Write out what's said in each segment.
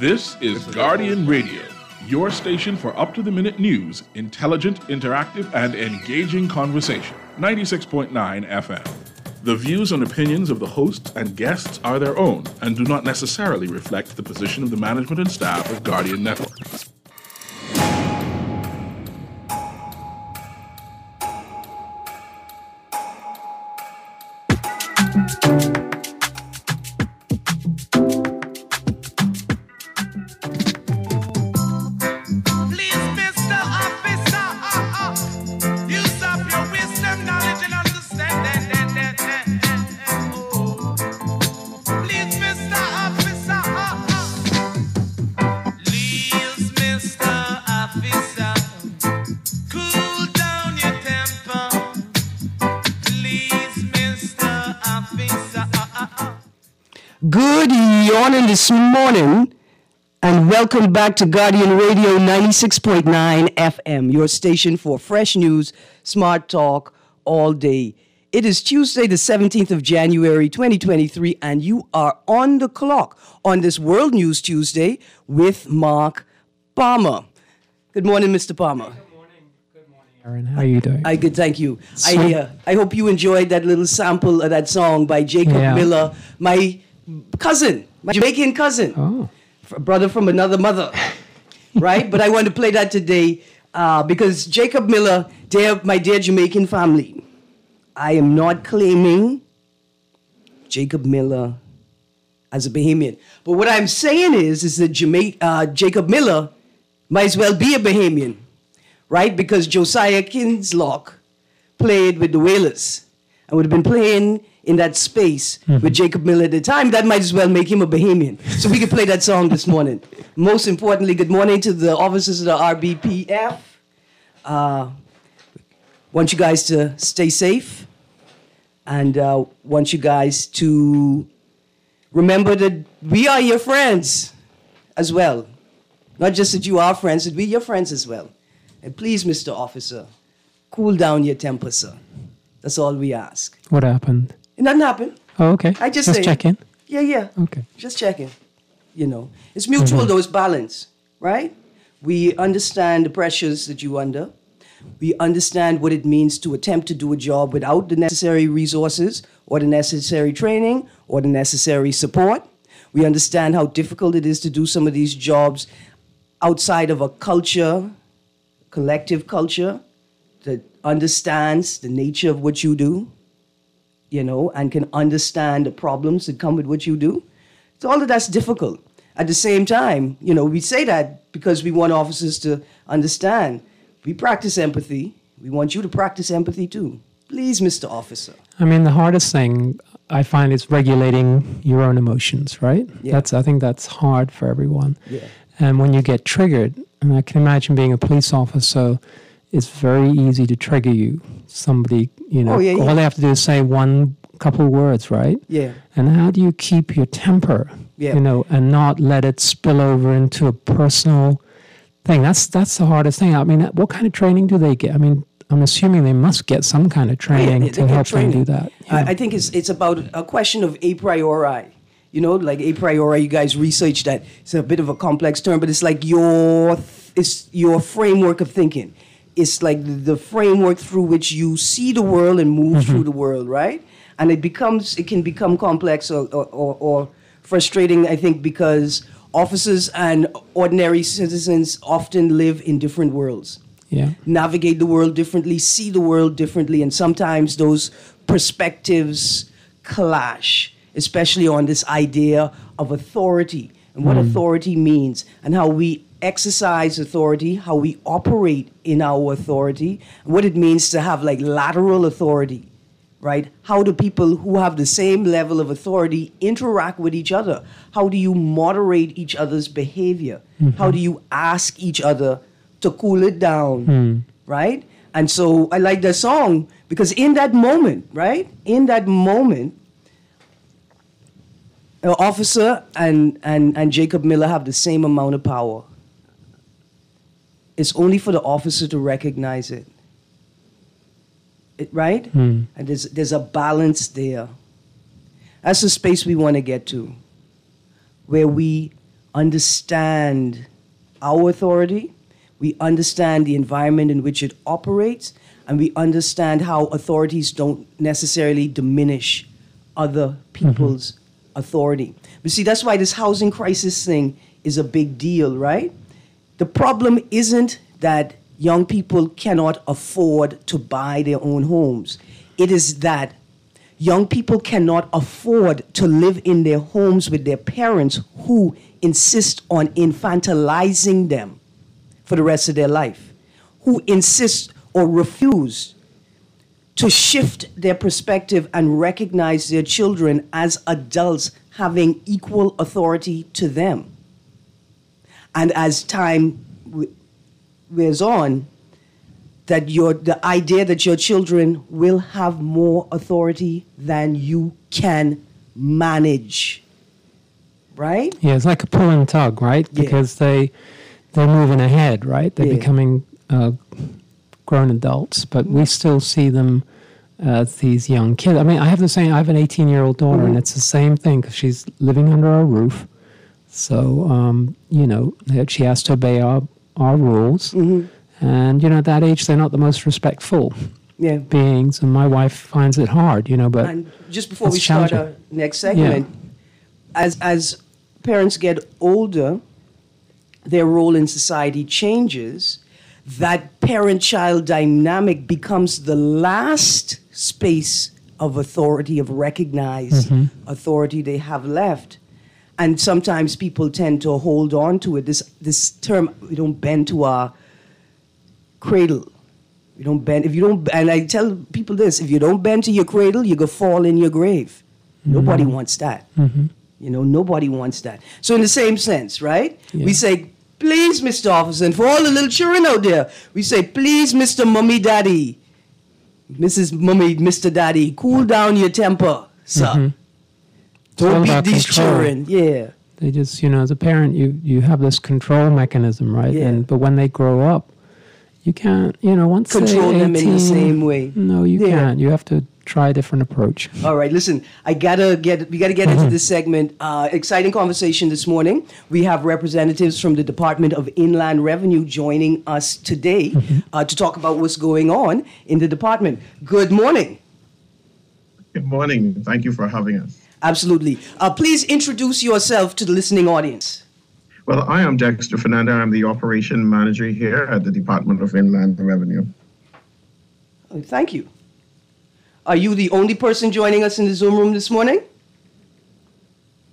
This is Guardian Radio, your station for up to the minute news, intelligent, interactive, and engaging conversation. 96.9 FM. The views and opinions of the hosts and guests are their own and do not necessarily reflect the position of the management and staff of Guardian Network. This morning, and welcome back to Guardian Radio 96.9 FM, your station for fresh news, smart talk all day. It is Tuesday, the 17th of January, 2023, and you are on the clock on this World News Tuesday with Mark Palmer. Good morning, Mr. Palmer. Good morning, Erin, how are you doing? I good, thank you. I So- uh, I hope you enjoyed that little sample of that song by Jacob Yeah. Miller, my cousin, my Jamaican cousin, oh, f- brother from another mother, right? But I want to play that today uh, because Jacob Miller, dear, my dear Jamaican family, I am not claiming Jacob Miller as a Bahamian, but what I'm saying is, is that Jama- uh, Jacob Miller might as well be a Bahamian, right? Because Josiah Kinslock played with the Wailers and would have been playing in that space with Jacob Miller at the time. That might as well make him a Bahamian. So we can play that song this morning. Most importantly, good morning to the officers of the RBPF. Uh, want you guys to stay safe and uh, want you guys to remember that we are your friends as well. Not just that you are friends, that we're your friends as well. And please, Mr. Officer, cool down your temper, sir. That's all we ask. what happened? Nothing happened. Oh, okay. I just just say- check in. Yeah, yeah. Okay. Just checking. You know, it's mutual, mm-hmm. though, it's balance, right? We understand the pressures that you under. We understand what it means to attempt to do a job without the necessary resources or the necessary training or the necessary support. We understand how difficult it is to do some of these jobs outside of a culture, collective culture, that understands the nature of what you do you know, and can understand the problems that come with what you do. So all of that's difficult. At the same time, you know, we say that because we want officers to understand. We practice empathy. We want you to practice empathy too. Please, Mr. Officer. I mean, the hardest thing I find is regulating your own emotions, right? Yeah. That's I think that's hard for everyone. Yeah. And when you get triggered, and I can imagine being a police officer, it's very easy to trigger you. Somebody, you know, Oh, yeah, yeah. all they have to do is say one couple words, right? Yeah. And how do you keep your temper, Yeah. you know, and not let it spill over into a personal thing? That's that's the hardest thing. I mean, what kind of training do they get? I mean, I'm assuming they must get some kind of oh, training they to help them do that. I, I think it's it's about a question of a priori. You know, like a priori, you guys research that. It's a bit of a complex term, but it's like your it's your framework of thinking. It's like the framework through which you see the world and move Mm-hmm. through the world, right? And it becomes it can become complex or, or, or, or frustrating, I think, because officers and ordinary citizens often live in different worlds yeah. navigate the world differently, see the world differently, and sometimes those perspectives clash, especially on this idea of authority and what authority means and how we exercise authority, how we operate in our authority, what it means to have like lateral authority. Right? How do people who have the same level of authority interact with each other? How do you moderate each other's behavior? Mm-hmm. How do you ask each other to cool it down, hmm. right? And so I like that song because in that moment, right? In that moment, an officer and, and, and Jacob Miller have the same amount of power. It's only for the officer to recognize it. It- right? Hmm. And there's, there's a balance there. That's the space we want to get to, where we understand our authority, we understand the environment in which it operates, and we understand how authorities don't necessarily diminish other mm-hmm. people's authority. But see, that's why this housing crisis thing is a big deal, right? The problem isn't that young people cannot afford to buy their own homes. It is that young people cannot afford to live in their homes with their parents who insist on infantilizing them for the rest of their life, who insist or refuse to shift their perspective and recognize their children as adults having equal authority to them. And as time wears on, that your the idea that your children will have more authority than you can manage. Right? Yeah, it's like a pull and tug, right? Yeah. Because they they're moving ahead, right? They're Yeah. becoming uh, grown adults, but we still see them as these young kids. I mean, I have the same. I have an 18 year old daughter, Mm-hmm. and it's the same thing because she's living under our roof. So um, you know, she has to obey our our rules, Mm-hmm. and you know, at that age, they're not the most respectful Yeah. beings, and my wife finds it hard, you know. But And just before we start our next segment, as as parents get older, their role in society changes. That parent-child dynamic becomes the last space of authority, of recognized authority they have left. And sometimes people tend to hold on to it. This this term, we don't bend to our cradle. You don't bend. If you don't, and I tell people this: if you don't bend to your cradle, you're gonna fall in your grave. Mm-hmm. Nobody wants that. Mm-hmm. You know, nobody wants that. So, in the same sense, right? Yeah. We say, "Please, Mr. Officer," and for all the little children out there, we say, "Please, Mr. Mummy Daddy, Mrs. Mummy, Mr. Daddy, cool down your temper, sir. all Don't beat about these control. children." Yeah. they just you know as a parent you you have this control mechanism right Yeah. and but when they grow up you can't you know once Control they're them in the same way. no you Yeah. can't you have to try a different approach All right, listen. I gotta get. We gotta get into this segment. Uh, exciting conversation this morning. We have representatives from the Department of Inland Revenue joining us today uh, to talk about what's going on in the department. Good morning. Good morning. Thank you for having us. Absolutely. Uh, please introduce yourself to the listening audience. Well, I am Dexter Fernanda. I'm the operation manager here at the Department of Inland Revenue. Uh, Thank you. Are you the only person joining us in the Zoom room this morning?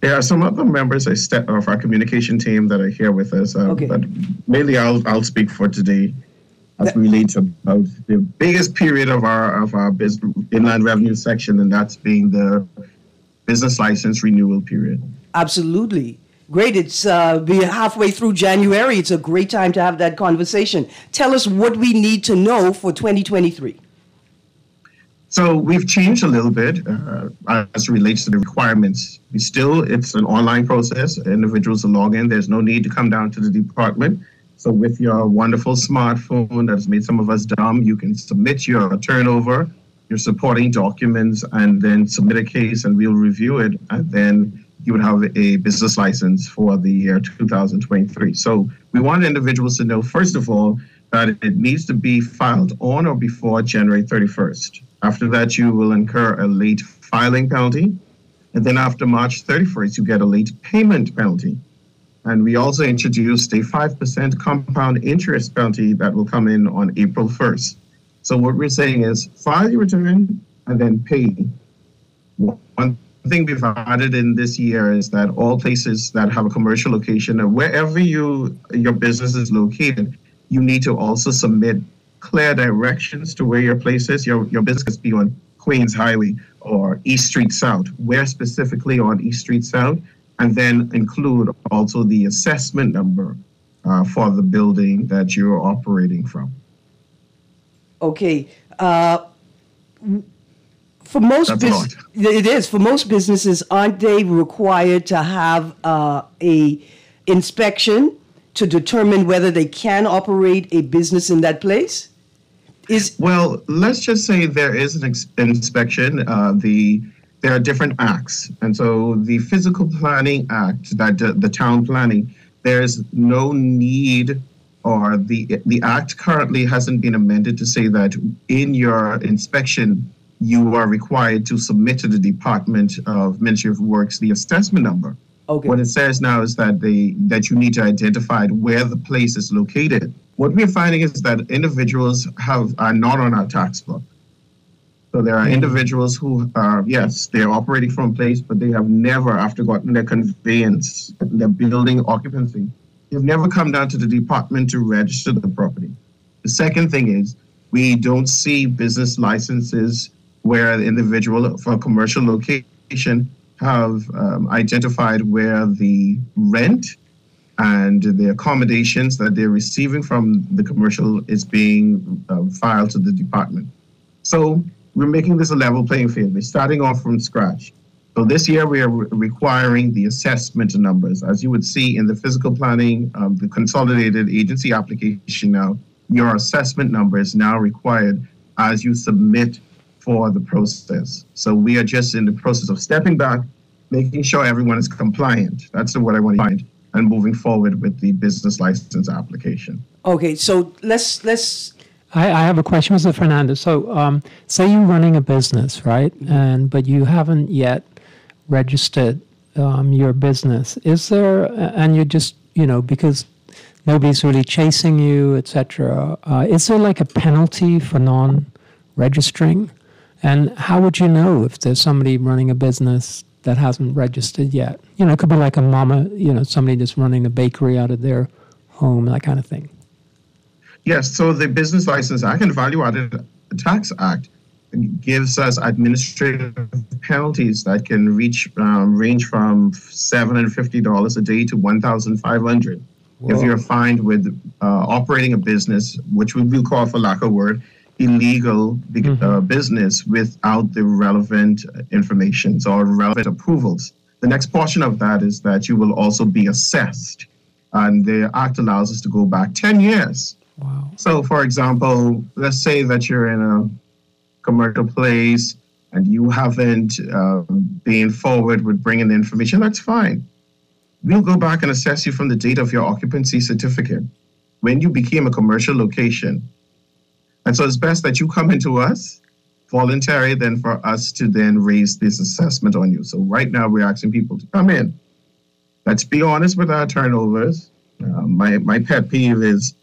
There are some other members of our communication team that are here with us, uh, Okay. but mainly I'll, I'll speak for today as That- we lead to about the biggest period of our of our bus- inland revenue section, and that's being the business license renewal period. Absolutely. Great. It's uh, be halfway through January. It's a great time to have that conversation. Tell us what we need to know for 2023. So we've changed a little bit uh, as it relates to the requirements. We still, it's an online process. Individuals log in. There's no need to come down to the department. So with your wonderful smartphone that's made some of us dumb, you can submit your turnover, your supporting documents, and then submit a case, and we'll review it. And then you would have a business license for the year 2023. So we want individuals to know, first of all, that it needs to be filed on or before January 31st. After that, you will incur a late filing penalty. And then after March 31st, you get a late payment penalty. And we also introduced a 5% compound interest penalty that will come in on April 1st. So what we're saying is file your return and then pay. One thing we've added in this year is that all places that have a commercial location, or wherever you your business is located, you need to also submit clear directions to where your place is. Your your business be on Queens Highway or East Street South. Where specifically on East Street South, and then include also the assessment number uh, for the building that you're operating from. Okay. Uh, for most That's bus- it is for most businesses, aren't they required to have uh, a inspection to determine whether they can operate a business in that place? Is Well, let's just say there is an ex- inspection. Uh, the there are different acts. And so the Physical Planning Act, that the, the town planning, there's no need or the the act currently hasn't been amended to say that in your inspection you are required to submit to the Department of Ministry of Works the assessment number. Okay. What it says now is that they that you need to identify where the place is located. What we're finding is that individuals have are not on our tax book. So there are hmm. individuals who are yes, they're operating from a place, but they have never, after gotten their conveyance, their building occupancy, they've never come down to the department to register the property. The second thing is we don't see business licenses where the individual for a commercial location have um, identified where the rent and the accommodations that they're receiving from the commercial is being uh, filed to the department. So we're making this a level playing field. We're starting off from scratch. So this year we are re- requiring the assessment numbers. As you would see in the physical planning, um, the consolidated agency application now, your assessment number is now required as you submit for the process. So we are just in the process of stepping back, making sure everyone is compliant. That's what I want to find, and moving forward with the business license application. Okay, so let's let's I, I have a question, Mr. Fernandez. So, um, say you're running a business, right? And but you haven't yet registered um, your business. Is there, and you're just, you know, because nobody's really chasing you, etc. Uh, is there like a penalty for non-registering? And how would you know if there's somebody running a business that hasn't registered yet? You know, it could be like a mama, you know, somebody just running a bakery out of their home, that kind of thing. Yes, so the Business License Act and Value Added Tax Act gives us administrative penalties that can reach um, range from seven hundred fifty dollars a day to one thousand five hundred. If you're fined with uh, operating a business, which we will call, for lack of word, illegal be- uh, business without the relevant information or relevant approvals. The next portion of that is that you will also be assessed, and the act allows us to go back ten years. Wow. So, for example, let's say that you're in a commercial place and you haven't uh, been forward with bringing the information, that's fine. We'll go back and assess you from the date of your occupancy certificate when you became a commercial location. And so it's best that you come into us voluntary than for us to then raise this assessment on you. So right now we're asking people to come in. Let's be honest with our turnovers. Uh, my, my pet peeve is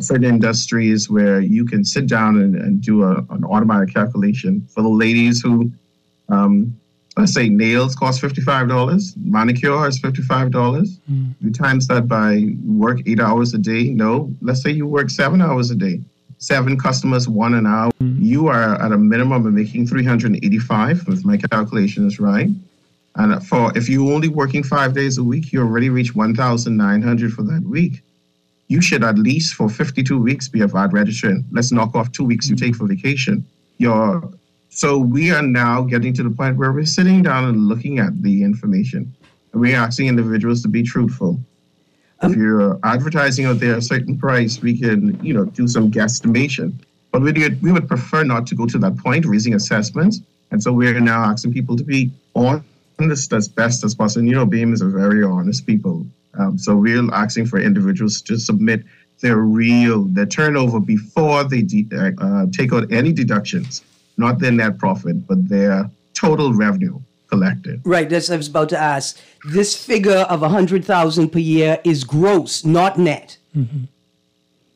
certain industries where you can sit down and, and do a, an automatic calculation for the ladies who, um, let's say nails cost $55, manicure is $55. You times that by work eight hours a day. No, let's say you work seven hours a day. Seven customers, one an hour. You are at a minimum of making 385 if my calculation is right. And for if you're only working five days a week, you already reach 1,900 for that week you should at least for 52 weeks be a VAT registering. Let's knock off two weeks you take for vacation. Your so we are now getting to the point where we're sitting down and looking at the information. And we're asking individuals to be truthful. if um, you're advertising out there a certain price, we can, you know, do some guesstimation. But we would, we would prefer not to go to that point, raising assessments. And so we're now asking people to be honest as best as possible. And, you know, Beam is a very honest people. Um, so we're asking for individuals to submit their real, their turnover before they de- uh, uh, take out any deductions, not their net profit, but their total revenue collected. right. That's I was about to ask. This figure of a hundred thousand per year is gross, not net.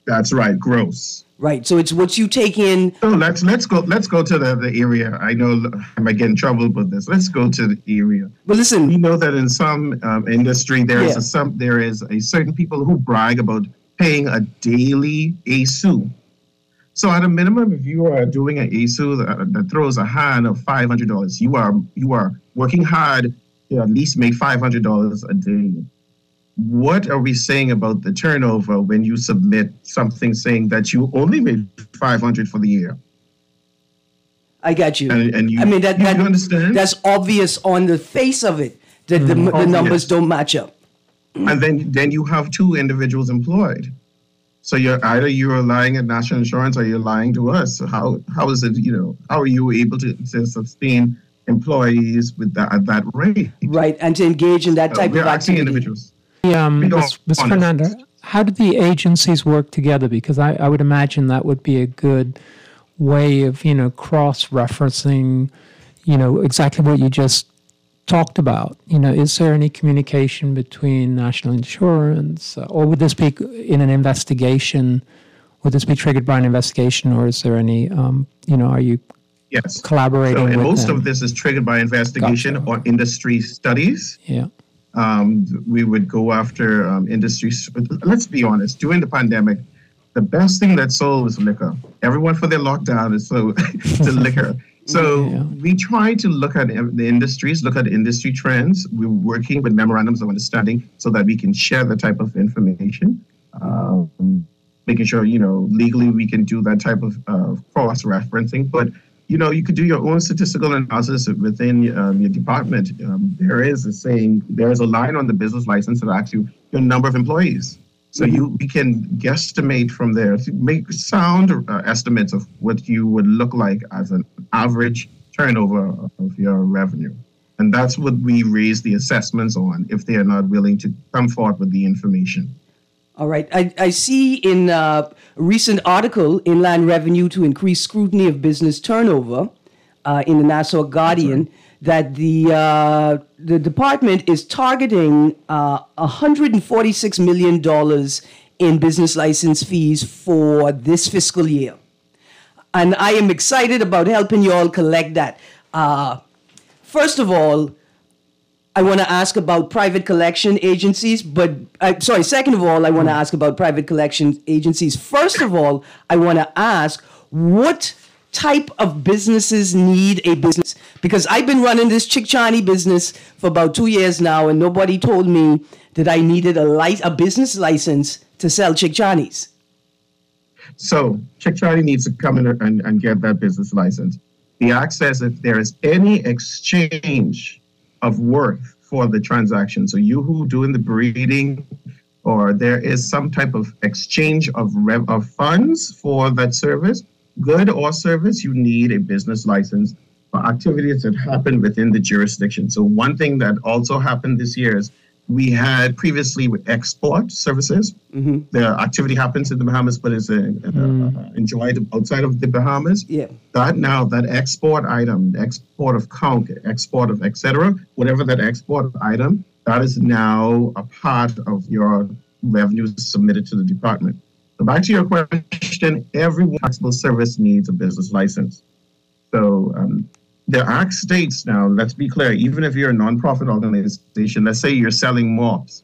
That's right, gross. Right. So it's what you take in. So let's let's go let's go to the, the area. I know I might get in trouble with this. Let's go to the area. But listen, We know that in some um, industry there is Yeah. a some there is a certain people who brag about paying a daily ASU. So at a minimum, if you are doing an ASU that, that throws a hand of five hundred dollars, you are you are working hard to at least make five hundred dollars a day. What are we saying about the turnover when you submit something saying that you only made five hundred for the year? I got you. And, and you, I mean that, you that understand? that's obvious on the face of it that the, mm-hmm. the numbers don't match up. and then then you have two individuals employed. So you're either you're lying at national insurance or you're lying to us. So how how is it you know how are you able to, to sustain employees with that at that rate. Right, and to engage in that type we're of activity. individuals. Um, Ms. Ms. honest. How do the agencies work together? Because I, I would imagine that would be a good way of, you know, cross-referencing, you know, exactly what you just talked about. You know, is there any communication between national insurance, uh, or would this be in an investigation? Would this be triggered by an investigation, or is there any, um, you know, are you Yes. collaborating So and most them? of this is triggered by investigation Gotcha. or industry studies. yeah. Um, we would go after um, industries. Let's be honest. During the pandemic, the best thing that sold was liquor. Everyone for their lockdown is so to liquor. So Yeah. we try to look at the industries, look at industry trends. We're working with memorandums of understanding so that we can share the type of information. Um, making sure you know legally we can do that type of uh, cross referencing, but you know, you could do your own statistical analysis within um, your department. Um, there is a saying, there is a line on the business license that asks you your number of employees. So you we can guesstimate from there, to make sound uh, estimates of what you would look like as an average turnover of your revenue. And that's what we raise the assessments on if they are not willing to come forward with the information. All right. I, I see in uh, a recent article, Inland Revenue to Increase Scrutiny of Business Turnover uh, in the Nassau Guardian, that the, uh, the department is targeting uh, $146 million in business license fees for this fiscal year. And I am excited about helping you all collect that. Uh, first of all, I want to ask about private collection agencies, but uh, sorry, second of all, I want to ask about private collection agencies. First of all, I want to ask what type of businesses need a business because I've been running this Chickcharney business for about two years now, and nobody told me that I needed a li- a business license to sell Chickcharneys. So Chickcharney needs to come in and, and get that business license. The act says if there is any exchange of worth for the transaction, so you who doing the breeding, or there is some type of exchange of rev- of funds for that service, good or service, you need a business license for activities that happen within the jurisdiction. So one thing that also happened this year is we had previously with export services. The activity happens in the Bahamas, but is uh, uh, enjoyed outside of the Bahamas. Yeah. That now that export item, export of conch, export of etc., whatever that export item, that is now a part of your revenues submitted to the department. So back to your question, every taxable service needs a business license. So um, the Act states now, let's be clear, even if you're a nonprofit organization, let's say you're selling mops,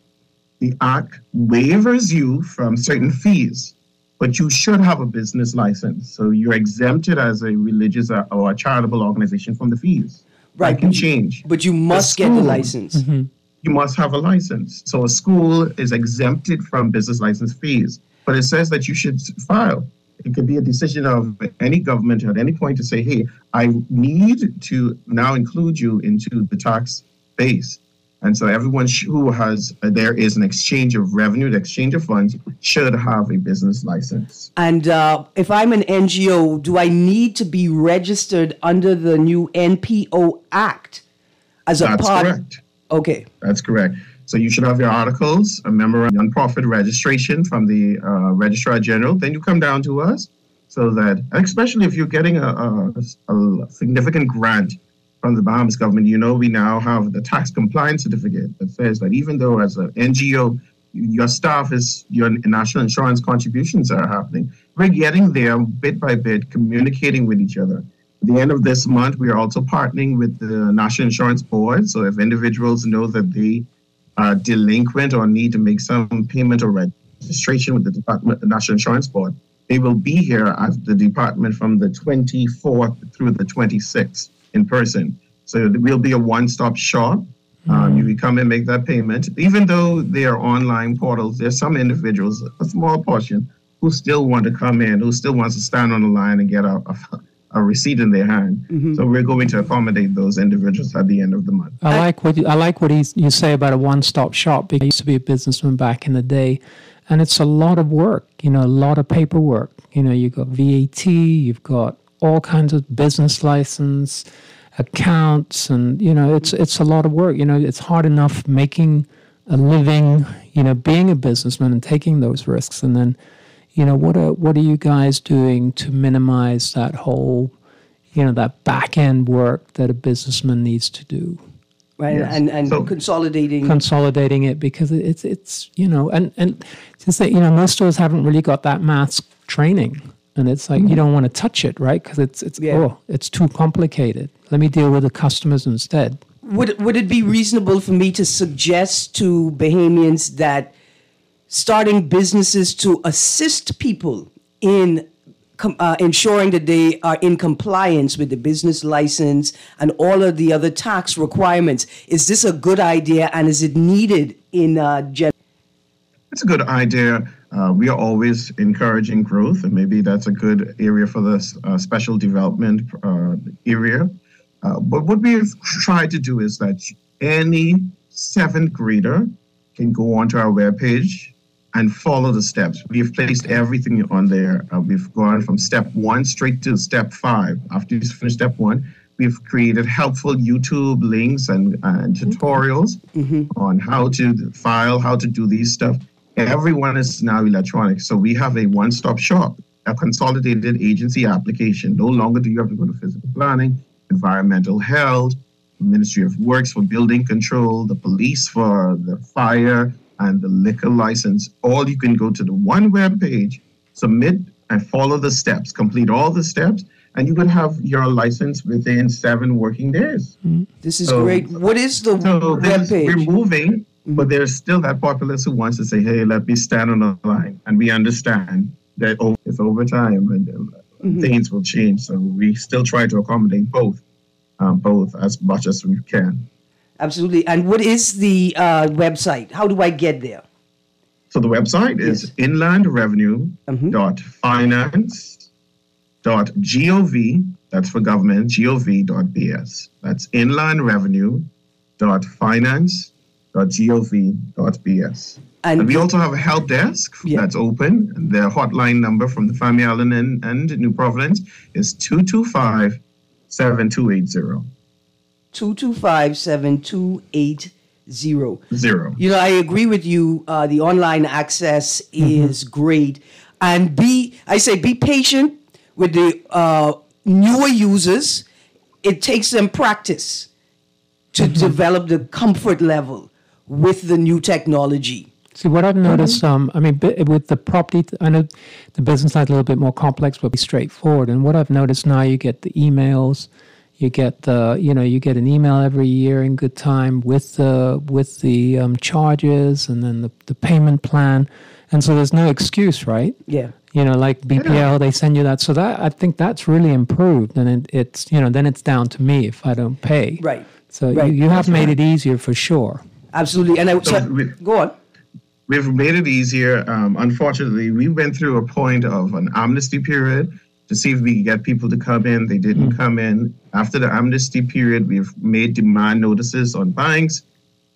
the Act waivers you from certain fees, but you should have a business license. So you're exempted as a religious or- or a charitable organization from the fees. Right. That can change. But you must get the school. license. Mm-hmm. You must have a license. So a school is exempted from business license fees, but it says that you should file. It could be a decision of any government at any point to say, hey, I need to now include you into the tax base. And so everyone who has, uh, there is an exchange of revenue, the exchange of funds, should have a business license. And uh, if I'm an NGO, do I need to be registered under the new NPO Act as a That's part? correct. Okay. That's correct. So you should have your articles, a memorandum, nonprofit registration from the uh, registrar general. Then you come down to us, so that, especially if you're getting a, a, a significant grant from the Bahamas government, you know we now have the tax compliance certificate that says that even though as an NGO your staff is your national insurance contributions are happening, we're getting there bit by bit, communicating with each other. At the end of this month, we are also partnering with the National Insurance Board. So if individuals know that they are delinquent or need to make some payment or registration with the Department, the National Insurance Board, they will be here at the department from the 24th through the 26th in person. So it will be a one-stop shop. Um, you can come and make that payment. Even though they are online portals, there's some individuals, a small portion, who still want to come in, who still wants to stand on the line and get a, a, a receipt in their hand. Mm-hmm. So we're going to accommodate those individuals at the end of the month. I like what you, I like what he's, you say about a one-stop shop. Because I used to be a businessman back in the day, and it's a lot of work. You know, a lot of paperwork. You know, you've got VAT, you've got all kinds of business license, accounts, and you know, it's it's a lot of work. You know, it's hard enough making a living, you know, being a businessman and taking those risks, and then, you know, what are what are you guys doing to minimize that whole, you know, that back end work that a businessman needs to do? right? Yes. And and So- consolidating. consolidating it because it's it's you know and and just that you know most stores haven't really got that maths training and it's like you mm-hmm. don't want to touch it right because it's it's Yeah. oh it's too complicated let me deal with the customers instead would would it be reasonable for me to suggest to Bahamians that starting businesses to assist people in uh, ensuring that they are in compliance with the business license and all of the other tax requirements is this a good idea and is it needed in uh, gen- It's a good idea. Uh, we are always encouraging growth, and maybe that's a good area for this uh, special development uh, area. Uh, but what we've tried to do is that any seventh grader can go onto our webpage and follow the steps. We've placed everything on there. Uh, we've gone from step one straight to step five. After you finish step one, we've created helpful YouTube links and, and tutorials on how to file, how to do these stuff. Everyone is now electronic. So we have a one stop shop, a consolidated agency application. No longer do you have to go to physical planning, environmental health, Ministry of Works for building control, the police for the fire, and the liquor license. All you can go to the one web page, submit and follow the steps, complete all the steps, and you can have your license within seven working days. this is So- great what is the So web there's, we're page moving, but there's still that populace who wants to say, "Hey, let me stand on the line," and we understand that oh, it's over time and uh, things will change. So we still try to accommodate both, um, both as much as we can. Absolutely and what is the uh, website how do i get there So the website is inlandrevenue.finance.gov. That's for government, gov.bs. That's inlandrevenue.finance.gov.bs. and, And we also have a help desk Yeah. that's open. And the hotline number from the Family Island and, and New Providence is 225 7280. 225-7280 Zero. You know, I agree with you. Uh, the online access is great, and be I say be patient with the uh, newer users. It takes them practice to develop the comfort level with the new technology. See, what I've noticed, um, I mean, bi- with the property, I know the business side is a little bit more complex, but be straightforward. And what I've noticed now, you get the emails, you get the, you know, you get an email every year in good time with the with the um, charges and then the, the payment plan, and so there's no excuse, right? Yeah. You know, like BPL, they send you that. So that I think that's really improved, and it, it's you know then it's down to me if I don't pay. Right. So Right. you, you have made it easier for sure. Absolutely. And I So so, we- go on. We've made it easier. Um, unfortunately, we went through a point of an amnesty period to see if we could get people to come in. They didn't come in. After the amnesty period, we've made demand notices on banks.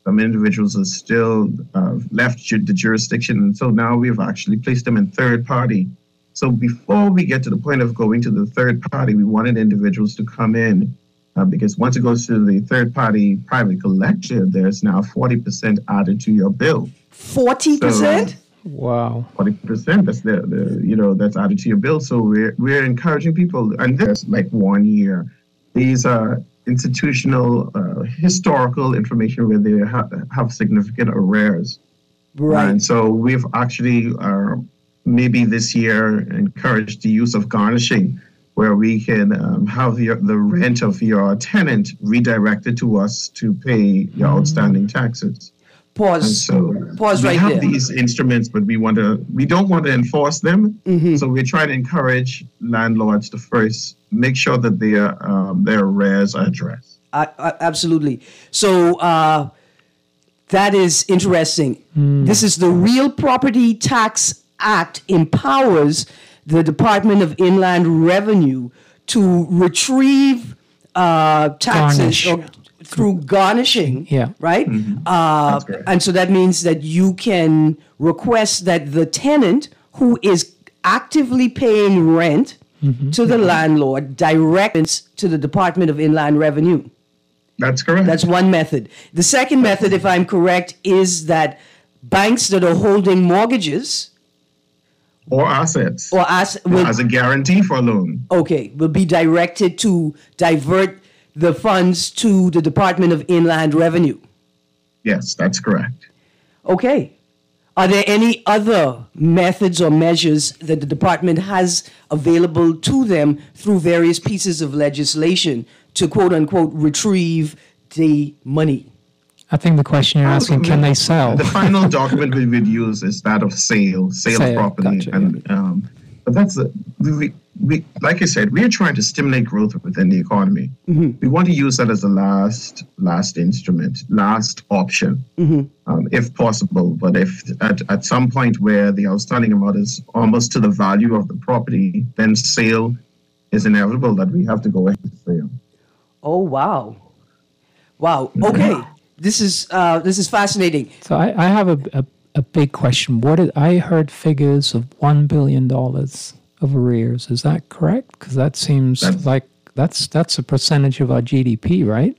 Some individuals are still uh, left ju- the jurisdiction, and so now we've actually placed them in third party. So before we get to the point of going to the third party, we wanted individuals to come in uh, because once it goes to the third party private collector, there's now 40% added to your bill. Forty percent. Wow. forty percent. That's the, the you know that's added to your bill. So we're we're encouraging people, and there's like one year. These are institutional, uh, historical information where they ha- have significant arrears, Right. and so we've actually uh, maybe this year encouraged the use of garnishing, where we can um, have your, the rent of your tenant redirected to us to pay your outstanding taxes. And Pause. so Pause we right have there. these instruments, but we want to we don't want to enforce them. Mm-hmm. So we're trying to encourage landlords to first make sure that their um, their arrears are addressed. I, I, absolutely. So uh, that is interesting. This is the Real Property Tax Act empowers the Department of Inland Revenue to retrieve uh, taxes Garnish. or through garnishing. Yeah. Right. Mm-hmm. Uh, That's correct. and so that means that you can request that the tenant who is actively paying rent mm-hmm. to the mm-hmm. landlord, directly to the Department of Inland Revenue. That's correct. That's one method. The second method, if I'm correct, is that banks that are holding mortgages or assets. or as will, as a guarantee for a loan. okay will be directed to divert the funds to the Department of Inland Revenue. Yes, that's correct. Okay. Are there any other methods or measures that the department has available to them through various pieces of legislation to quote unquote retrieve the money? I think the question you're asking, can they sell? The final document we would use is that of sale, sale, Sale, of property, gotcha, and um, but that's the we, we, we like I said, we are trying to stimulate growth within the economy. We want to use that as a last last instrument, last option, um, if possible. But if at, at some point where the outstanding amount is almost to the value of the property, then sale is inevitable that we have to go ahead and sale. Oh wow. Wow. Okay. This is uh, this is fascinating. So I, I have a, a, a big question. What is, I heard figures of one billion dollars of arrears. Is that correct? Because that seems That's- like that's that's a percentage of our GDP, right?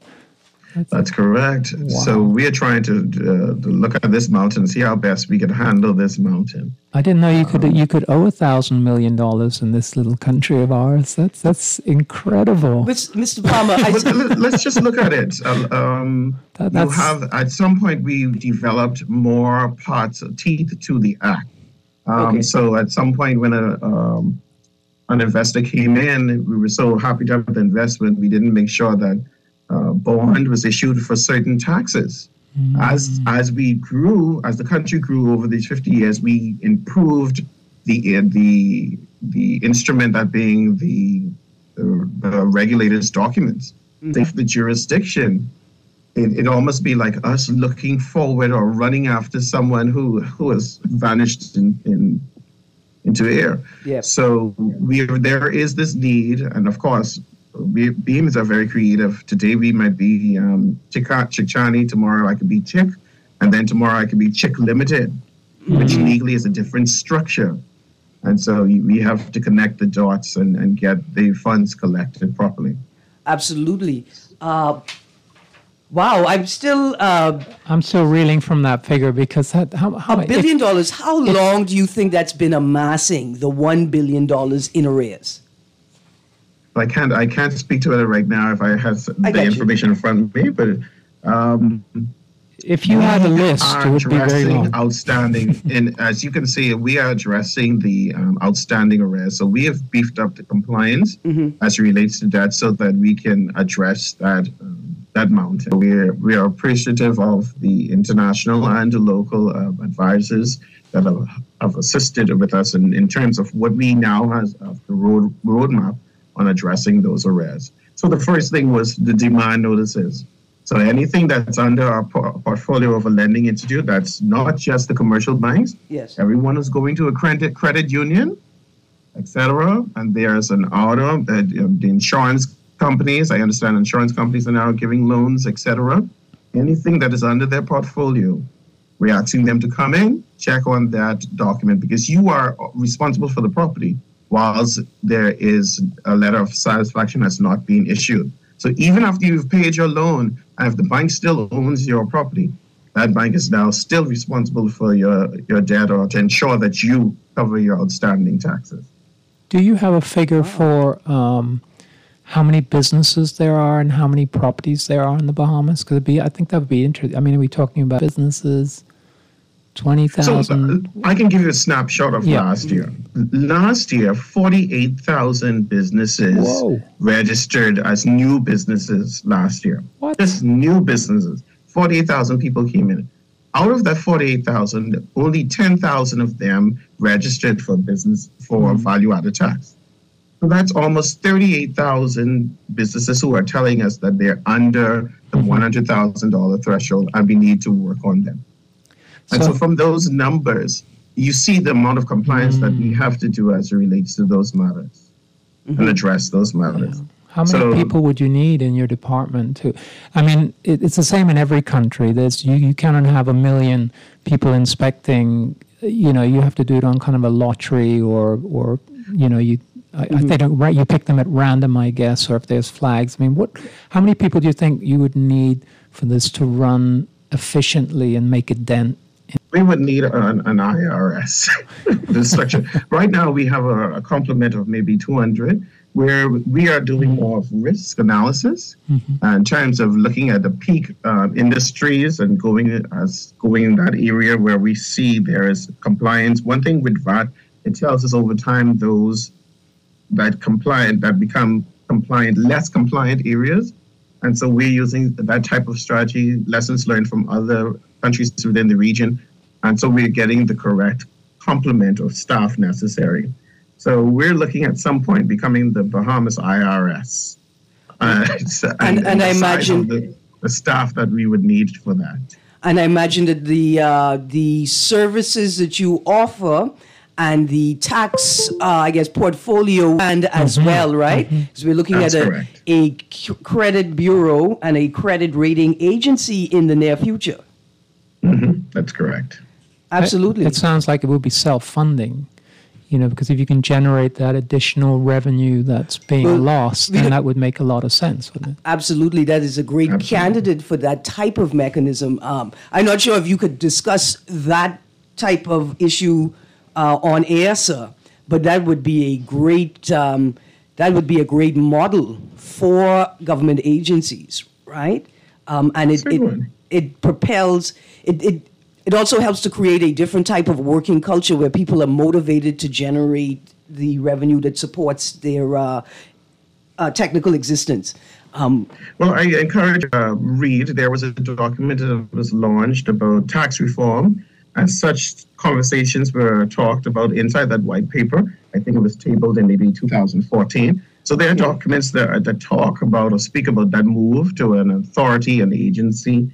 That's correct. So we are trying to, uh, to look at this mountain and see how best we can handle this mountain. I didn't know you could you could owe a thousand million dollars in this little country of ours. That's that's incredible. Mis- Mr. Palmer, I, let- let's just look at it. Uh, Um, That- you that's- have at some point we developed more parts of teeth to the act. Um, Okay. So at some point when a um, an investor came in, we were so happy to have the investment. We didn't make sure that uh, bond was issued for certain taxes. As as we grew, as the country grew over these 50 years, we improved the uh, the the instrument that being the the, the regulators' documents. If the jurisdiction, it, it almost be like us looking forward or running after someone who who has vanished in, in into air. Yep. So we there is this need, and of course, we, beams are very creative. Today we might be um, Chika- Chickcharney. Tomorrow I could be Chick, and then tomorrow I could be Chick Limited, which legally is a different structure. And so we have to connect the dots and, and get the funds collected properly. absolutely. Uh, wow, I'm still uh, I'm still reeling from that figure because that how, how a billion dollars. How long do you think that's been amassing the one billion dollars in arrears? I can't I can't speak to it right now if I have I the got you. information in front of me, but um, if you had a list, are it would be very long. outstanding. and as you can see, we are addressing the um, outstanding arrears. So we have beefed up the compliance Mm-hmm. as it relates to that, so that we can address that um, that mountain. We are we are appreciative of the international and the local uh, advisors that have, have assisted with us in, in terms of what we now has of the road roadmap on addressing those arrears. So the first thing was the demand notices. So anything that's under our portfolio of a lending institute, that's not just the commercial banks. Yes. Everyone is going to a credit credit union, etc. And there's an auto, uh, the insurance companies. I understand insurance companies are now giving loans, etc. Anything that is under their portfolio, we're asking them to come in, check on that document because you are responsible for the property, whilst there is a letter of satisfaction has not been issued. So even after you've paid your loan, and if the bank still owns your property, that bank is now still responsible for your, your debt or to ensure that you cover your outstanding taxes. Do you have a figure for um, how many businesses there are and how many properties there are in the Bahamas? Because be? I think that would be interesting. I mean, are we talking about businesses? Twenty So uh, I can give you a snapshot of Yeah. last year. Last year, 48,000 businesses Whoa. registered as new businesses last year. What? Just new businesses. 48,000 people came in. Out of that 48,000, only 10,000 of them registered for business for Mm-hmm. value added tax. So that's almost 38,000 businesses who are telling us that they're under the Mm-hmm. $100,000 threshold and we need to work on them. And so, So- from those numbers, you see the amount of compliance that we mm. have to do as it relates to those matters and mm-hmm. address those matters. How many So- people would you need in your department to? I mean, it, it's the same in every country. There's you, you cannot have a million people inspecting. You know, you have to do it on kind of a lottery or or you know you. I, I, they don't right. You pick them at random, I guess, or if there's flags. I mean, what? How many people do you think you would need for this to run efficiently and make a dent? We would need an, an IRS structure. right now, we have a, a complement of maybe 200 where we are doing more of risk analysis Mm-hmm. uh, in terms of looking at the peak uh, industries and going as going in that area where we see there is compliance. One thing with VAT, it tells us over time those that compliant that become compliant, less compliant areas. And so we're using that type of strategy, lessons learned from other countries within the region. And so we're getting the correct complement of staff necessary. So we're looking at some point becoming the Bahamas IRS. Uh, so- And- and I imagine- the, the staff that we would need for that. And I imagine that the uh, the services that you offer and the tax, uh, I guess, portfolio and as well, right? Because we're looking That's at a, correct. a c- credit bureau and a credit rating agency in the near future. That's correct. Absolutely. It, it sounds like it will be self-funding. You know, because if you can generate that additional revenue that's being Well, lost, then that would make a lot of sense, wouldn't it? Absolutely, that is a great Absolutely. candidate for that type of mechanism. Um, I'm not sure if you could discuss that type of issue uh, on air, sir, but that would be a great um, that would be a great model for government agencies, right? Um, and it, it Certainly. It propels it, it it also helps to create a different type of working culture where people are motivated to generate the revenue that supports their uh, uh, technical existence. Um, Well, I encourage uh, read. There was a document that was launched about tax reform, and such conversations were talked about inside that white paper. I think it was tabled in maybe 2014. So there are documents that, that talk about or speak about that move to an authority, an agency,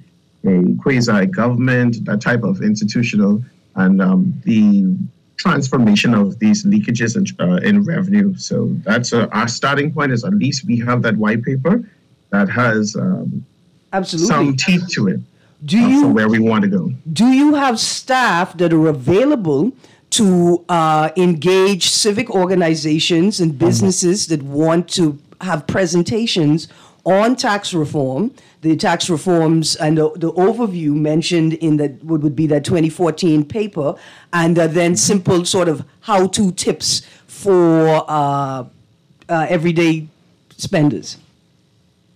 a quasi government, that type of institutional, and um, the transformation of these leakages in, uh, in revenue. So that's uh, our starting point. Is at least we have that white paper that has um, absolutely. some teeth to it do uh, you where we want to go. do you have staff that are available to uh, engage civic organizations and businesses that want to have presentations on tax reform, the tax reforms and the, the overview mentioned in that what would be that 2014 paper, and uh, then simple sort of how-to tips for uh, uh, everyday spenders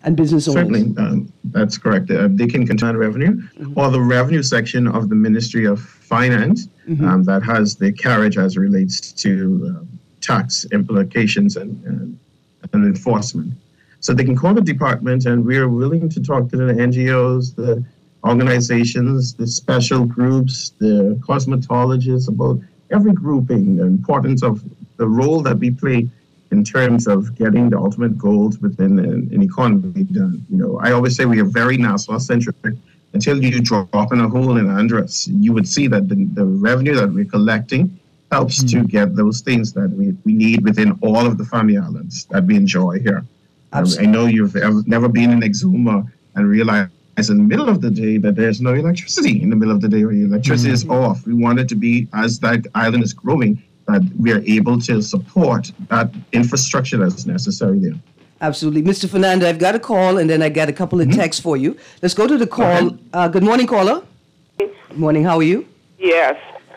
and business owners. Certainly, um, that's correct. Uh, they can contain revenue or the revenue section of the Ministry of Finance um, that has the carriage as relates to uh, tax implications and, and, and enforcement. So they can call the department, and we are willing to talk to the NGOs, the organizations, the special groups, the cosmetologists about every grouping, the importance of the role that we play in terms of getting the ultimate goals within an, an economy done. You know, I always say we are very Nassau centric. Until you drop in a hole in under you would see that the, the revenue that we're collecting helps hmm. to get those things that we, we need within all of the family islands that we enjoy here. Um, I know you've ever, never been in Exuma and realized in the middle of the day that there's no electricity in the middle of the day where your electricity is off. We want it to be, as that island is growing, that we are able to support that infrastructure that's necessary there. Absolutely. Mr. Fernando, I've got a call and then I got a couple of texts for you. Let's go to the call. ahead. Uh, good morning, caller. Good morning. How are you? Yes.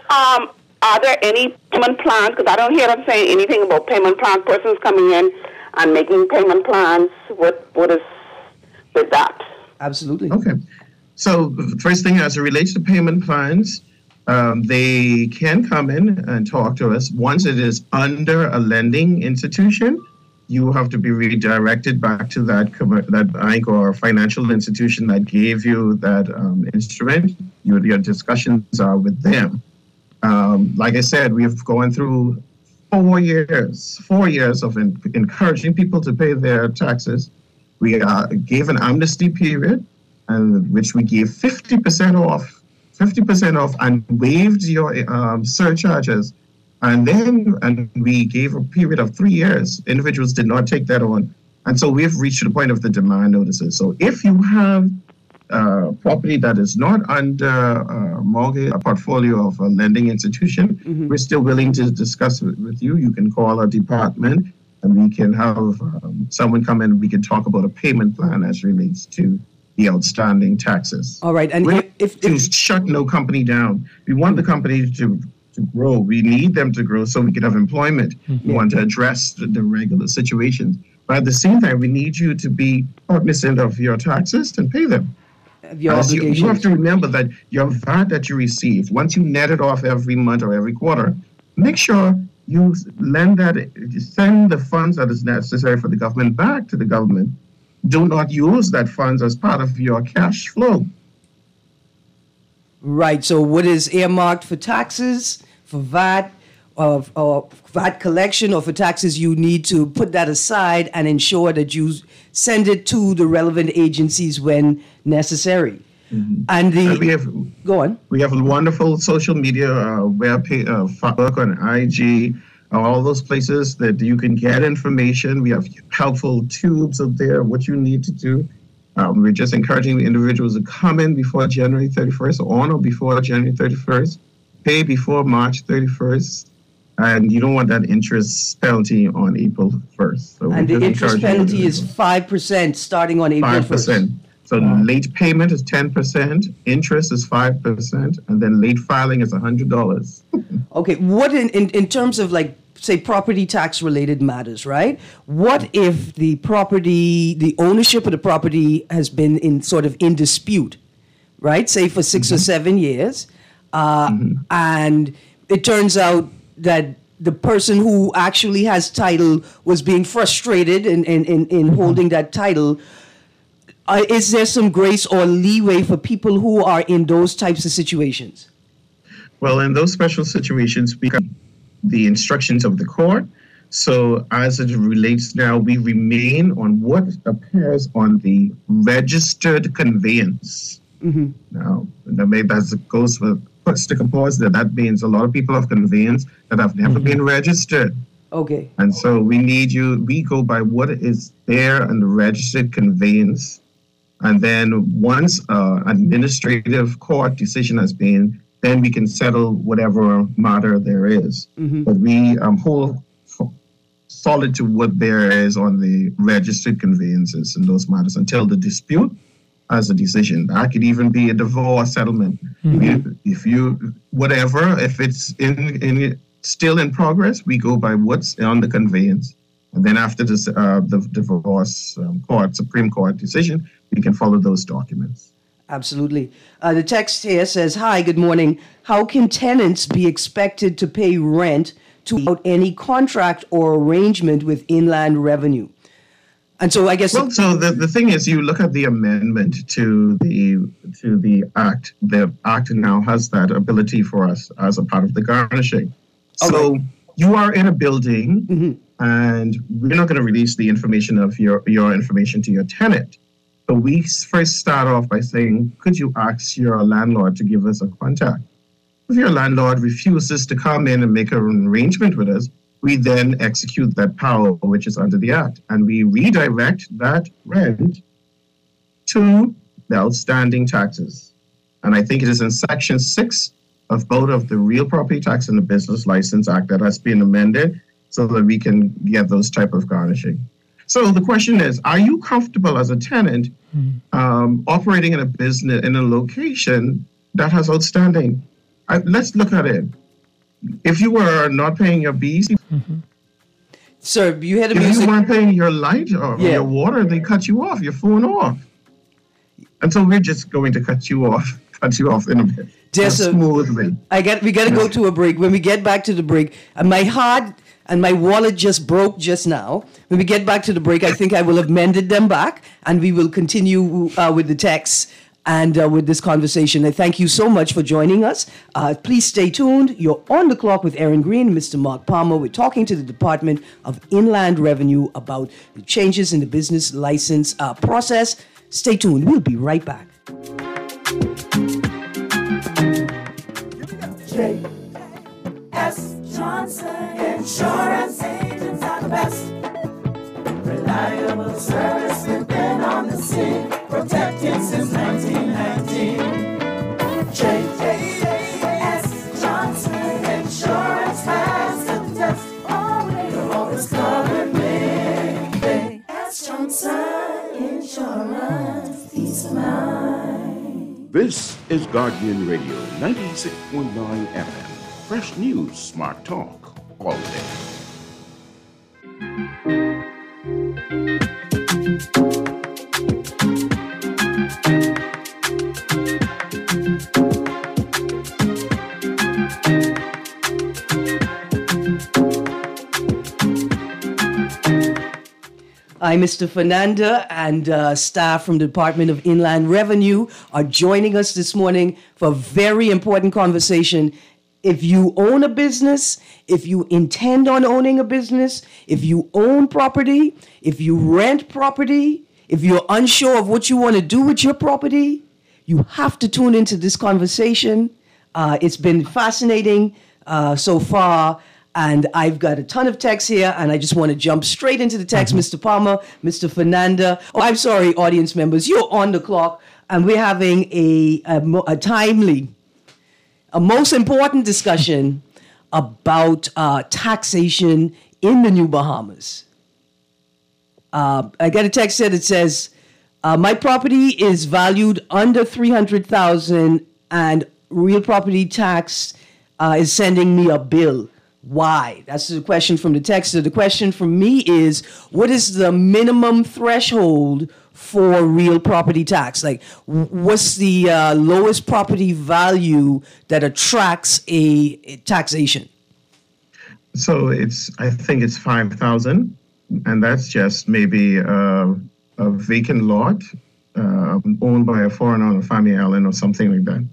Um, are there any payment plans? Because I don't hear them saying anything about payment plans. Persons coming in and making payment plans. What what is with that? Absolutely. Okay. So first thing, as it relates to payment plans, um, they can come in and talk to us. Once it is under a lending institution, you have to be redirected back to that that bank or financial institution that gave you that um, instrument. Your, your discussions are with them. Um, like I said, we've gone through four years, four years of en- encouraging people to pay their taxes. We uh, gave an amnesty period, and which we gave 50% off, 50% off, and waived your um, surcharges. And then, and we gave a period of three years. Individuals did not take that on, and so we've reached the point of the demand notices. So if you have uh, property that is not under a mortgage, a portfolio of a lending institution, we're still willing to discuss it with you. You can call our department and we can have um, someone come in and we can talk about a payment plan as relates to the outstanding taxes. All right. And We're if, if, to if shut no company down. We want the company to, to grow. We need them to grow so we can have employment. We want to address the, the regular situations. But at the same time, we need you to be cognizant of your taxes and pay them. You, you have to remember that your VAT that you receive, once you net it off every month or every quarter, make sure you lend that, send the funds that is necessary for the government back to the government. Do not use that funds as part of your cash flow. Right. So what is earmarked for taxes, for VAT, or VAT collection, or for taxes, you need to put that aside and ensure that you send it to the relevant agencies when necessary. Mm-hmm. And the we have go on. We have wonderful social media uh, web uh, Facebook on IG, uh, all those places that you can get information. We have helpful tubes up there. What you need to do. Um, we're just encouraging individuals to come in before January 31st, on or before January 31st, pay before March 31st, and you don't want that interest penalty on April 1st. So and the interest penalty is 5% starting on April 5%. 1st. So wow. late payment is 10%, interest is 5%, and then late filing is $100. okay, what in, in, in terms of like, say, property tax related matters, right? What if the property, the ownership of the property has been in sort of in dispute, right? Say for 6 mm-hmm. or seven years, uh, mm-hmm. and it turns out that the person who actually has title was being frustrated in, in, in, in mm-hmm. holding that title uh, is there some grace or leeway for people who are in those types of situations? Well, in those special situations, we got the instructions of the court. So as it relates now, we remain on what appears on the registered conveyance. Now, that goes for stick a pause there. That means a lot of people have conveyance that have never been registered. Okay. And so we need you, we go by what is there in the registered conveyance. And then once uh, administrative court decision has been, then we can settle whatever matter there is. But we um, hold f- solid to what there is on the registered conveyances in those matters until the dispute has a decision. That could even be a divorce settlement. We- If you, whatever, if it's in, in still in progress, we go by what's on the conveyance. And then after this, uh, the divorce um, court, Supreme Court decision, we can follow those documents. Absolutely. Uh, the text here says, Hi, good morning. How can tenants be expected to pay rent to without any contract or arrangement with inland revenue? And so I guess Well, so the, the thing is, you look at the amendment to the to the act. The act now has that ability for us as a part of the garnishing. So you are in a building, and we're not going to release the information of your your information to your tenant. But we first start off by saying, could you ask your landlord to give us a contact? If your landlord refuses to come in and make an arrangement with us, we then execute that power which is under the act and we redirect that rent to the outstanding taxes. And I think it is in section six of both of the Real Property Tax and the Business License Act that has been amended so that we can get those type of garnishing. So the question is, are you comfortable as a tenant hmm. um, operating in a business in a location that has outstanding? I, let's look at it. If you were not paying your bees, mm-hmm. sir, you had a if you weren't paying your light or, or Yeah. your water, they cut you off, your phone off. And so we're just going to cut you off, cut you off in a bit. Just a- smoothly. I got. We got to go to a break. When we get back to the break, and my heart and my wallet just broke just now. When we get back to the break, I think I will have mended them back, and we will continue uh, with the text and uh, with this conversation. I thank you so much for joining us. Uh, please stay tuned. You're on the clock with Erin Greene Mr. Mark Palmer. We're talking to the Department of Inland Revenue about the changes in the business license uh, process. Stay tuned. We'll be right back. S. Johnson Insurance agents are the best. Reliable service we've been on the scene, protecting since 1919. JJAS Johnson Insurance has the test. Always, you're always covering me. Big S Johnson Insurance, peace of mind. This is Guardian Radio 96.9 FM. Fresh news, smart talk all day. I, Mr. Fernanda, and uh, staff from the Department of Inland Revenue are joining us this morning for a very important conversation. If you own a business, if you intend on owning a business, if you own property, if you rent property, if you're unsure of what you want to do with your property, you have to tune into this conversation. Uh, it's been fascinating uh, so far. And I've got a ton of text here, and I just want to jump straight into the text. Mr. Palmer, Mr. Fernanda. Oh, I'm sorry, audience members, you're on the clock, and we're having a, a, a timely, a most important discussion about uh, taxation in the New Bahamas. Uh, I got a text that says, uh, "My property is valued under three hundred thousand, and real property tax uh, is sending me a bill. Why? That's the question from the text. So the question from me is, what is the minimum threshold for real property tax? Like, what's the uh, lowest property value that attracts a, a taxation? So it's, I think it's 5,000, and that's just maybe uh, a vacant lot uh, owned by a foreigner on a family island or something like that.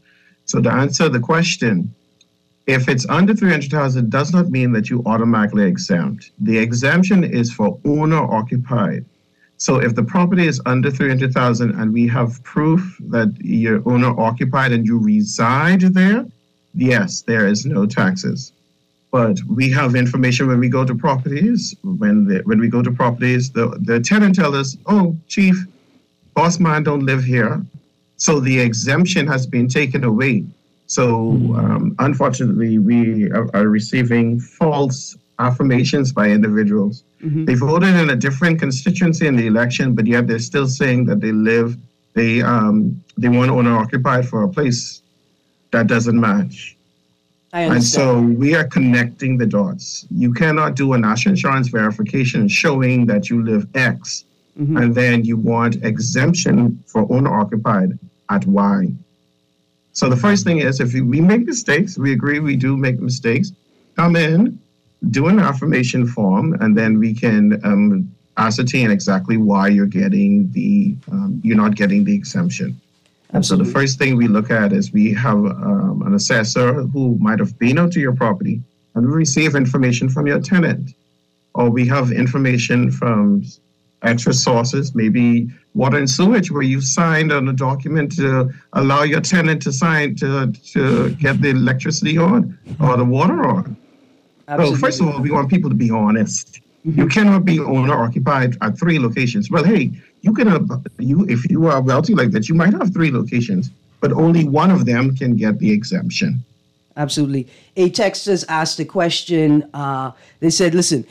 So to answer the question, if it's under 300,000, it does not mean that you automatically exempt. The exemption is for owner occupied. So if the property is under 300,000 and we have proof that you're owner occupied and you reside there, yes, there is no taxes. But we have information when we go to properties, when the, when we go to properties, the, the tenant tells us, oh, chief, boss man don't live here. So the exemption has been taken away. So um, unfortunately, we are, are receiving false affirmations by individuals. They voted in a different constituency in the election, but yet they're still saying that they live, they um, they want owner occupied for a place that doesn't match. I And so we are connecting the dots. You cannot do a national insurance verification showing that you live X, and then you want exemption for owner occupied at Y. So the first thing is if we make mistakes, we agree we do make mistakes, come in, do an affirmation form, and then we can um, ascertain exactly why you're getting the um, you're not getting the exemption. And so the first thing we look at is we have um, an assessor who might have been out to your property and we receive information from your tenant, or we have information from extra sources, maybe water and sewage, where you've signed on a document to allow your tenant to sign to, to get the electricity on or the water on. So first of all, we want people to be honest. You cannot be owner occupied at three locations. Well, hey, you can have you if you are wealthy like that, you might have three locations, but only one of them can get the exemption. Absolutely. A texters asked a question. Uh, they said, listen,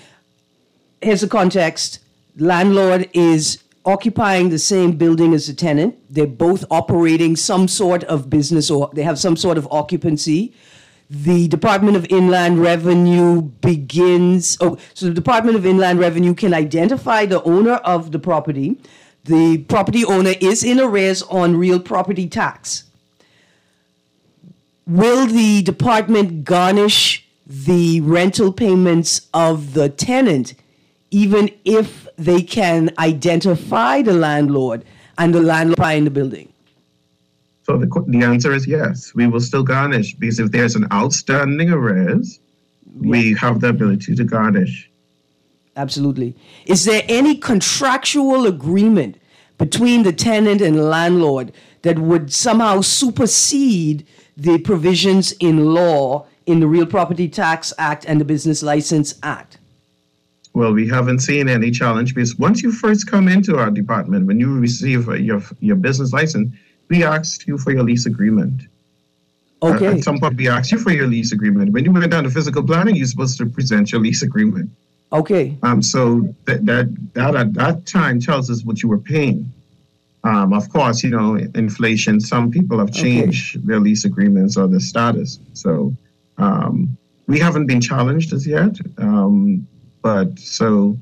here's the context. Landlord is occupying the same building as the tenant. They're both operating some sort of business or they have some sort of occupancy. The Department of Inland Revenue begins. Oh, so the Department of Inland Revenue can identify the owner of the property. The property owner is in arrears on real property tax will the department garnish the rental payments of the tenant even if they can identify the landlord and the landlord in the building? So the, the answer is yes. We will still garnish because if there's an outstanding arrears, we have the ability to garnish. Absolutely. Is there any contractual agreement between the tenant and landlord that would somehow supersede the provisions in law in the Real Property Tax Act and the Business License Act? Well, we haven't seen any challenge because once you first come into our department, when you receive uh, your your business license, we ask you for your lease agreement. Okay. At some point, we ask you for your lease agreement. When you went down to physical planning, you're supposed to present your lease agreement. Okay. Um, so that, that that at that time tells us what you were paying. Um, of course, you know, inflation, some people have changed their lease agreements or their status. So um, we haven't been challenged as yet. Um, but so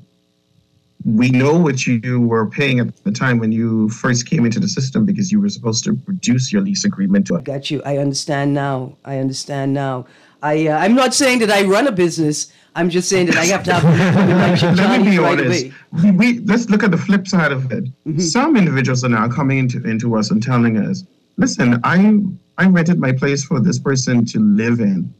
we know what you were paying at the time when you first came into the system because you were supposed to reduce your lease agreement to Got you. I understand now. I understand now. I, uh, I'm not saying that I run a business. I'm just saying that I have to have Let me be honest. we, let's look at the flip side of it. Mm-hmm. Some individuals are now coming into, into us and telling us, listen, I, I rented my place for this person to live in.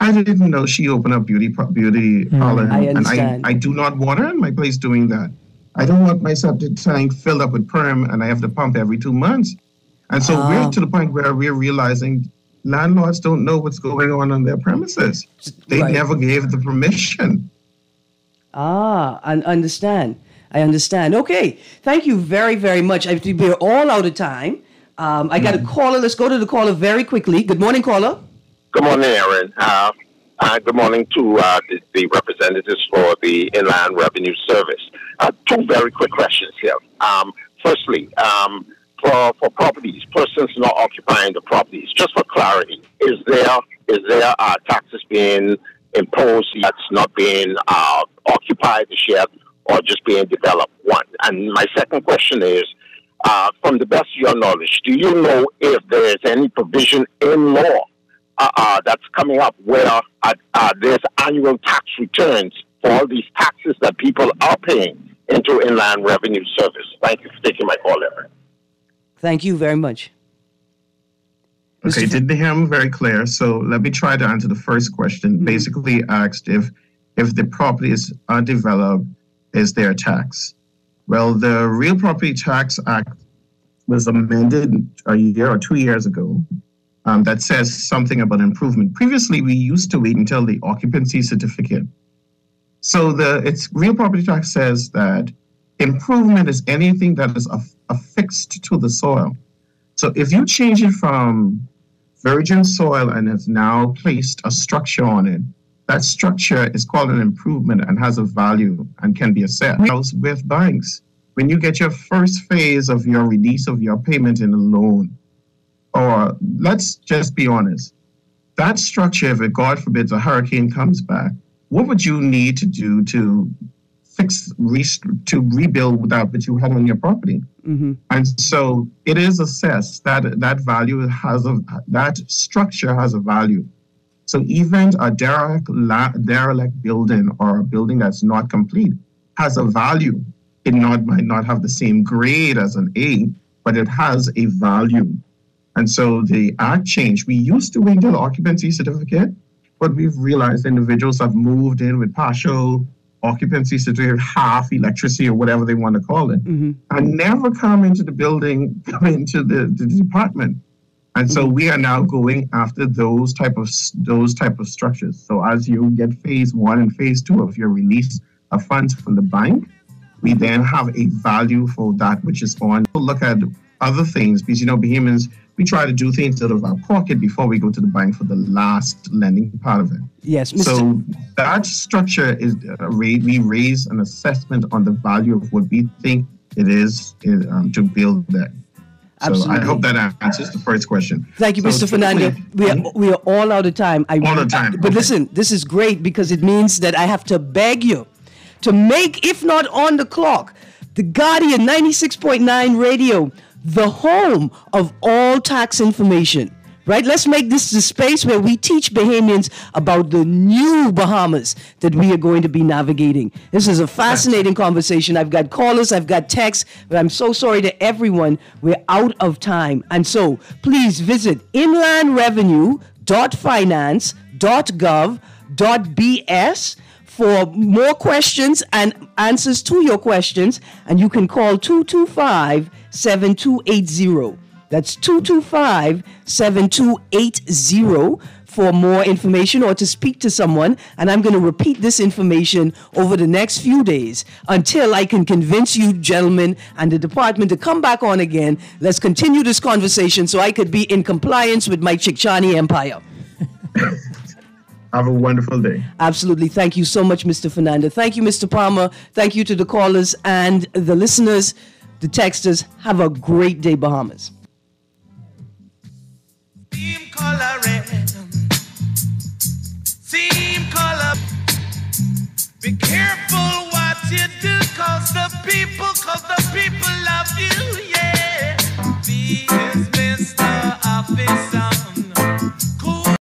I didn't know she opened up beauty beauty parlor, Mm-hmm. I and understand. I, I do not want her in my place doing that. I don't want my septic tank filled up with perm, and I have to pump every two months. And so Ah. we're to the point where we're realizing landlords don't know what's going on on their premises. They Right. never gave the permission. Ah, I understand. I understand. Okay. Thank you very, very much. I we're all out of time. Um, I got a caller. Let's go to the caller very quickly. Good morning, caller. Good morning, Erin. Uh, uh, good morning to uh, the, the representatives for the Inland Revenue Service. Uh, two very quick questions here. Um, firstly, um, for, for properties, persons not occupying the properties, just for clarity, is there is there uh, taxes being imposed that's not being uh, occupied as yet or just being developed? One. And my second question is, from the best of your knowledge, do you know if there is any provision in law uh, uh, that's coming up where uh, uh, there's annual tax returns for all these taxes that people are paying into Inland Revenue Service? Thank you for taking my call, Erin. Thank you very much. Okay, didn't hear him very clear. So let me try to answer the first question. Basically asked if if the property is undeveloped, is there a tax? Well, the Real Property Tax Act was amended a year or two years ago. Um, that says something about improvement. Previously, we used to wait until the occupancy certificate. So the it's Real Property Tax says that improvement is anything that is aff- affixed to the soil. So if you change it from virgin soil and has now placed a structure on it, that structure is called an improvement and has a value and can be assessed. House with banks. When you get your first phase of your release of your payment in a loan, or let's just be honest, that structure, if it, God forbid a hurricane comes back, what would you need to do to fix, to rebuild that which you had on your property? Mm-hmm. And so it is assessed that that value has a that structure has a value. So even a derelict, la, derelict building or a building that's not complete has a value. It not might not have the same grade as an A, but it has a value. And so the act changed. We used to wait until the occupancy certificate, but we've realized individuals have moved in with partial occupancy certificate, half electricity or whatever they want to call it, mm-hmm. and never come into the building, come into the, the department. And so we are now going after those type of those type of structures. So as you get phase one and phase two of your release of funds from the bank, we then have a value for that which is on. We'll look at other things because you know Bahamians we try to do things out of our pocket before we go to the bank for the last lending part of it. Yes, Mr. So that structure is uh, we raise an assessment on the value of what we think it is um, to build that. Absolutely. So I hope that answers the first question. Thank you, So Mr. Fernando. We are, we are all out of time. I, All the time, But okay. listen, this is great because it means that I have to beg you to make, if not on the clock, the Guardian 96.9 radio, the home of all tax information. Right? Let's make this the space where we teach Bahamians about the new Bahamas that we are going to be navigating. This is a fascinating conversation. I've got callers, I've got texts, but I'm so sorry to everyone. We're out of time. And so please visit inlandrevenue.finance.gov.bs for more questions and answers to your questions. And you can call 225 7280. That's 225 7280 for more information or to speak to someone. And I'm going to repeat this information over the next few days until I can convince you, gentlemen, and the department to come back on again. Let's continue this conversation so I could be in compliance with my Chickcharney empire. Have a wonderful day. Absolutely. Thank you so much, Mr. Fernandez. Thank you, Mr. Palmer. Thank you to the callers and the listeners, the texters. Have a great day, Bahamas. Be careful what you do, cause the people, cause the people love you, yeah. Be his Mr. Officer.